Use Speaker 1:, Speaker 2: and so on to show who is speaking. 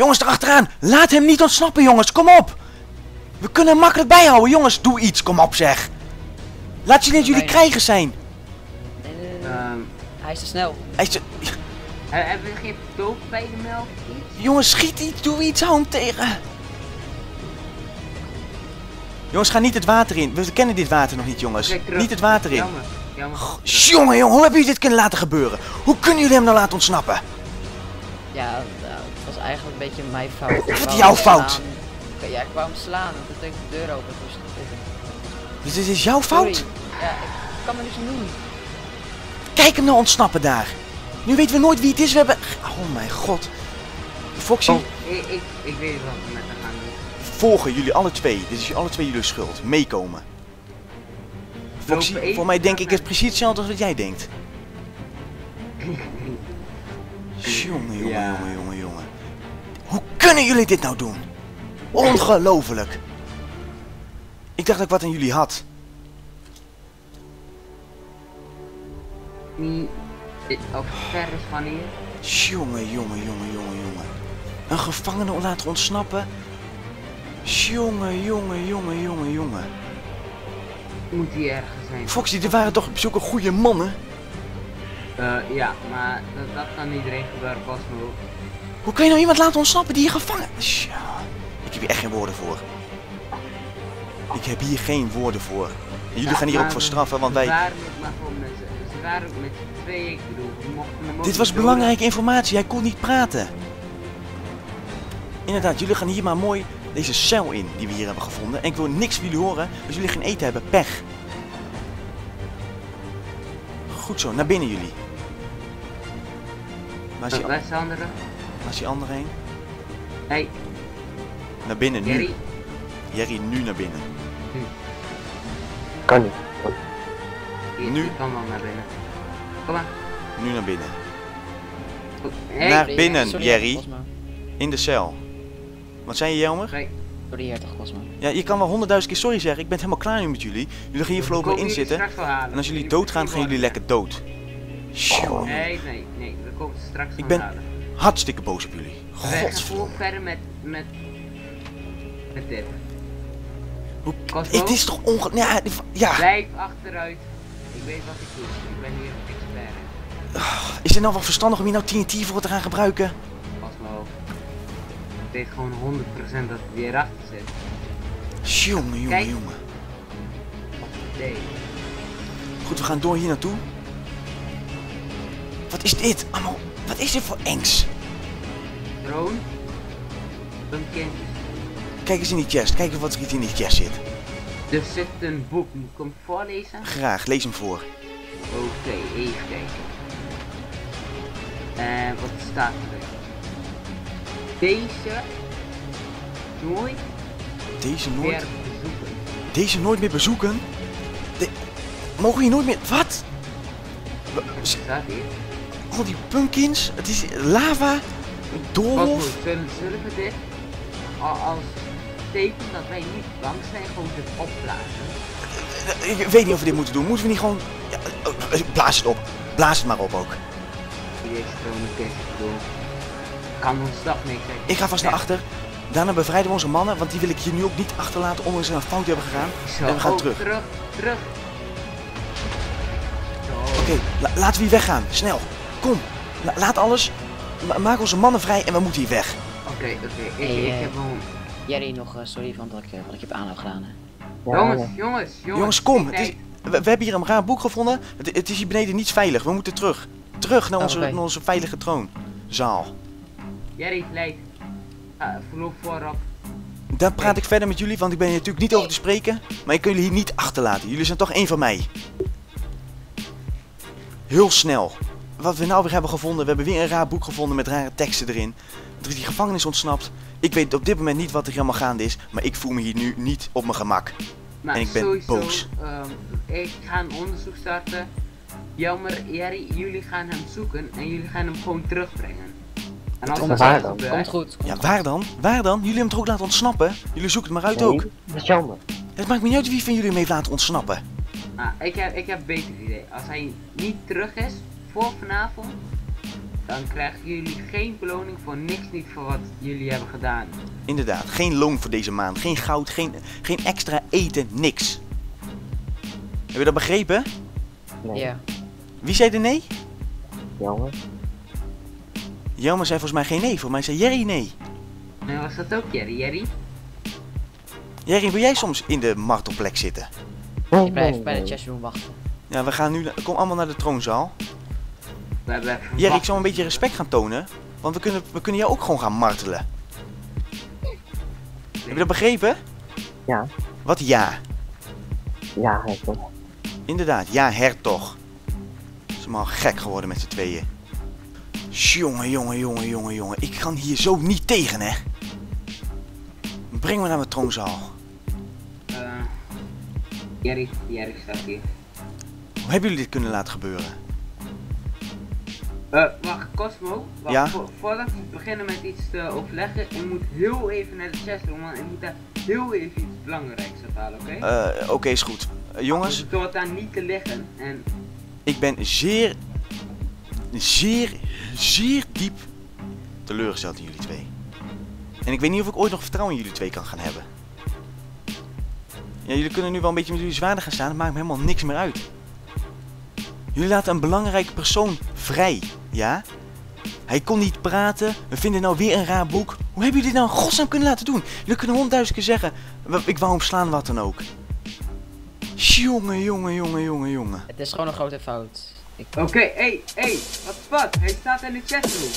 Speaker 1: Jongens, erachteraan! Laat hem niet ontsnappen, jongens! Kom op! We kunnen hem makkelijk bijhouden, jongens! Doe iets, kom op zeg! Laat je niet jullie krijgers zijn!
Speaker 2: Nee, nee, nee, nee.
Speaker 3: Ehm,
Speaker 2: Hij is te snel.
Speaker 1: Hij is-
Speaker 3: he- hebben we geen doop bij de melk? of iets?
Speaker 1: Jongens, schiet iets, doe iets, hou hem tegen! Jongens, ga niet het water in. We kennen dit water nog niet, jongens.
Speaker 3: Kijk.
Speaker 1: Niet het water in.
Speaker 3: Jammer. Jammer.
Speaker 1: Jongen, jongen, hoe hebben jullie dit kunnen laten gebeuren? Hoe kunnen jullie hem nou laten ontsnappen?
Speaker 2: Ja, nou, eigenlijk een beetje mijn fout. Ik
Speaker 1: Wat jouw fout?
Speaker 2: ja, ik wou hem slaan. en Toen deed de deur open. Dus
Speaker 1: Dus dit is jouw fout?
Speaker 2: Sorry. Ja, ik kan me aan doen.
Speaker 1: Kijk hem nou ontsnappen daar. Nu weten we nooit wie het is. We hebben... Oh mijn god. Foxy,
Speaker 3: Oh, ik, ik, ik weet wat we met haar gaan doen.
Speaker 1: volgen jullie alle twee. Dit is alle twee jullie schuld. Meekomen. Foxy, voor mij denk ik het precies hetzelfde als wat jij denkt. Jongen, jongen, jongen, jongen, kunnen jullie dit nou doen? Ongelooflijk. Ik dacht dat ik wat aan jullie had.
Speaker 3: Niet... eh, Of ver is van hier.
Speaker 1: Jongen, jongen, jongen, jongen, jongen. Een gevangene laten ontsnappen. Jongen, jongen, jongen, jongen, jongen.
Speaker 3: Moet hier ergens zijn.
Speaker 1: Foxy, dit waren toch zulke goede mannen?
Speaker 3: Eh, ja, maar dat, dat kan iedereen gebeuren, Cosmo.
Speaker 1: Hoe kan je nou iemand laten ontsnappen die je gevangen... Tja, ik heb hier echt geen woorden voor. Ik heb hier geen woorden voor. En jullie gaan hier ook voor straffen, want wij... Dit was belangrijke informatie, hij kon niet praten. Inderdaad, jullie gaan hier maar mooi deze cel in die we hier hebben gevonden. En ik wil niks van jullie horen, als jullie geen eten hebben, pech. Goed zo, naar binnen jullie. Waar is die,
Speaker 3: andere?
Speaker 1: Waar is die andere heen?
Speaker 3: Hey,
Speaker 1: Naar binnen, nu.
Speaker 3: Jerry.
Speaker 1: Jerry, nu naar binnen.
Speaker 4: Kan niet.
Speaker 3: Je,
Speaker 1: Nu.
Speaker 3: kan wel naar binnen. Kom maar.
Speaker 1: Nu naar binnen.
Speaker 3: Hey,
Speaker 1: Naar binnen,
Speaker 2: sorry,
Speaker 1: Jerry. In de cel. Wat zei je, Jelmer?
Speaker 3: Hey,
Speaker 2: Sorry, hertog Cosmo.
Speaker 1: Ja, je kan wel honderdduizend keer sorry zeggen. Ik ben helemaal klaar nu met jullie. Jullie gaan hier voorlopig in zitten.
Speaker 3: straks wel halen.
Speaker 1: En als jullie doodgaan, gaan jullie lekker dood. Jongen.
Speaker 3: Nee, nee, nee. We komen straks
Speaker 1: Ik ben-
Speaker 3: halen.
Speaker 1: Hartstikke boos op jullie. Godverdomme.
Speaker 3: verder met... met... met dit.
Speaker 1: Hoe- Het is toch onge... Ja, ja.
Speaker 3: blijf achteruit. Ik weet wat ik doe. Ik ben hier expert in.
Speaker 1: Is het nou wel verstandig om hier nou TNT voor te gaan gebruiken?
Speaker 3: Cosmo. Ik weet gewoon 100% dat het weer achter zit.
Speaker 1: Jongen, jongen, jongen.
Speaker 3: Nee.
Speaker 1: Goed, we gaan door hier naartoe. Wat is dit? Allemaal... Wat is dit voor engs? Kijk eens in die chest. Kijk eens wat er in die chest zit.
Speaker 3: Er zit een boek. Moet ik hem voorlezen?
Speaker 1: Graag, lees hem voor.
Speaker 3: Oké, even kijken. En wat staat er? Deze nooit
Speaker 1: Deze nooit...
Speaker 3: weer bezoeken.
Speaker 1: Deze nooit meer bezoeken? De... Mogen we hier nooit meer... Wat?
Speaker 3: Wat staat hier?
Speaker 1: Al die pumpkins? Het is lava?
Speaker 3: Wat
Speaker 1: Doolhof?
Speaker 3: moet, zullen, dit al als teken dat wij niet bang zijn gewoon dit opblazen?
Speaker 1: Ik weet niet of we dit moeten doen. Moeten we niet gewoon... Ja, eh, eh, blaas het op. Blaas het maar op ook.
Speaker 3: Deze. Kan ons dag niks zijn.
Speaker 1: Ik ga vast naar achter. Daarna bevrijden we onze mannen, want die wil ik hier nu ook niet achterlaten ondanks dat we een fout hebben gegaan.
Speaker 3: Zo,
Speaker 1: en we gaan
Speaker 3: oh,
Speaker 1: terug.
Speaker 3: terug, terug.
Speaker 1: Oké, la- laten we hier weggaan. Snel. Kom. La- laat alles. Ma- maak onze mannen vrij en we moeten hier weg.
Speaker 3: Oké, oké. Ik,
Speaker 2: Hey,
Speaker 3: ik
Speaker 2: eh,
Speaker 3: heb een...
Speaker 2: Jerry, nog eh, sorry van dat ik, eh, wat ik heb aan heb gedaan. hè.
Speaker 3: Jongens, jongens, jongens.
Speaker 1: Jongens, kom. Het is, we, we hebben hier een raar boek gevonden. Het, het is hier beneden niet veilig. We moeten terug. Terug naar
Speaker 2: Oh,
Speaker 1: onze, naar onze veilige troonzaal.
Speaker 3: Jerry, leid. Ga vloog voorop.
Speaker 1: Daar praat ik verder met jullie, want ik ben hier natuurlijk niet over te spreken. Maar ik kan jullie hier niet achterlaten. Jullie zijn toch één van mij. Heel snel. Wat we nou weer hebben gevonden. We hebben weer een raar boek gevonden met rare teksten erin. Er is die gevangenis ontsnapt. Ik weet op dit moment niet wat er helemaal gaande is. Maar ik voel me hier nu niet op mijn gemak.
Speaker 3: Maar
Speaker 1: En ik ben
Speaker 3: sowieso,
Speaker 1: boos.
Speaker 3: ehm, ik ga een onderzoek starten. Jammer, Jerry, jullie gaan hem zoeken en jullie gaan hem gewoon terugbrengen. En als
Speaker 4: komt
Speaker 3: dat
Speaker 4: waar dan?
Speaker 3: gebeurt-
Speaker 2: Komt goed. komt
Speaker 1: Ja,
Speaker 2: goed.
Speaker 1: waar dan? Waar dan? Jullie hebben hem toch ook laten ontsnappen? Jullie zoeken het maar uit ook.
Speaker 4: Dat is jammer.
Speaker 1: Het maakt me niet uit wie van jullie hem heeft laten ontsnappen.
Speaker 3: Ah, ik, heb, ik heb een beter idee. Als hij niet terug is voor vanavond, dan krijgen jullie geen beloning voor niks niet voor wat jullie hebben gedaan.
Speaker 1: Inderdaad, geen loon voor deze maand. Geen goud, geen, geen extra eten, niks. Heb je dat begrepen?
Speaker 4: Nee,
Speaker 2: Ja.
Speaker 1: Wie zei er nee?
Speaker 4: jongen.
Speaker 1: Jelmer zei volgens mij geen nee. Volgens mij zei Jerry nee.
Speaker 3: En was dat ook Jerry? Jerry?
Speaker 1: Jerry, wil jij soms in de martelplek zitten?
Speaker 2: Ik blijf bij de chessroom wachten.
Speaker 1: Ja, we gaan nu... Kom allemaal naar de troonzaal.
Speaker 3: We hebben even
Speaker 1: Jerry, ik zal een beetje respect gaan tonen. Want we kunnen, we kunnen jou ook gewoon gaan martelen. Heb je dat begrepen?
Speaker 4: Ja,
Speaker 1: Wat ja?
Speaker 4: ja, toch.
Speaker 1: Inderdaad, ja, hertog. Ze zijn maar gek geworden met z'n tweeën. Jongen, jongen, jongen, jongen, jongen. Ik kan hier zo niet tegen, hè. Breng me naar mijn troonzaal.
Speaker 3: Eh, Jerry, Jerry staat hier.
Speaker 1: Hoe hebben jullie dit kunnen laten gebeuren?
Speaker 3: Eh, wacht, Cosmo. Wacht,
Speaker 1: Ja?
Speaker 3: vo- voordat we beginnen met iets te overleggen, ik moet heel even naar de chestroom, want ik moet daar heel even iets belangrijks uithalen, oké?
Speaker 1: Eh, Oké, is goed. Eh, jongens,
Speaker 3: Dus door het daar niet te liggen en
Speaker 1: ik ben zeer, zeer, zeer diep teleurgesteld in jullie twee. En ik weet niet of ik ooit nog vertrouwen in jullie twee kan gaan hebben. Ja, jullie kunnen nu wel een beetje met jullie zwaarden gaan staan, het maakt me helemaal niks meer uit. Jullie laten een belangrijke persoon vrij, ja? Hij kon niet praten, we vinden nou weer een raar boek. Hoe hebben jullie dit nou in godsnaam kunnen laten doen? Jullie kunnen honderdduizend keer zeggen, "W- ik wou hem slaan, wat dan ook. Jongen, jongen, jongen, jongen, jongen.
Speaker 2: Het is gewoon een grote fout. Ik,
Speaker 3: Oké, hé, hé, wat wat? Hij staat in de chatroom.